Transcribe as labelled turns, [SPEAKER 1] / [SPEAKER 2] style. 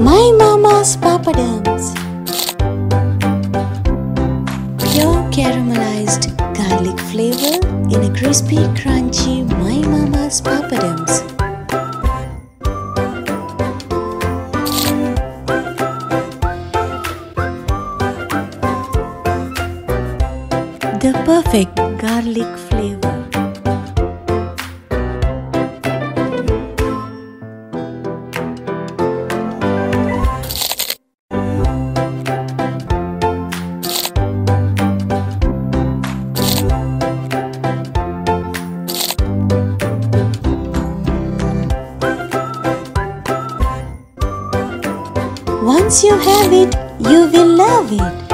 [SPEAKER 1] My Mama's Papadums. Pure caramelized garlic flavor in a crispy, crunchy My Mama's Papadums. The perfect garlic Once you have it, you will love it.